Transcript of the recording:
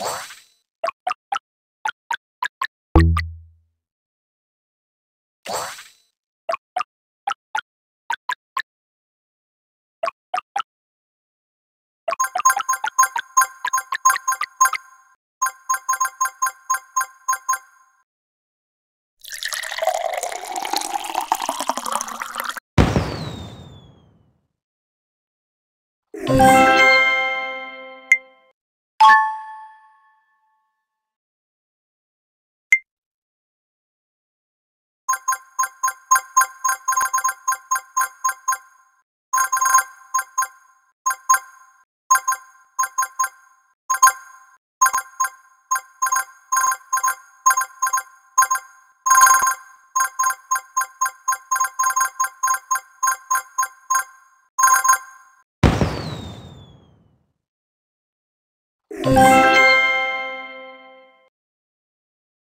Música 嗯。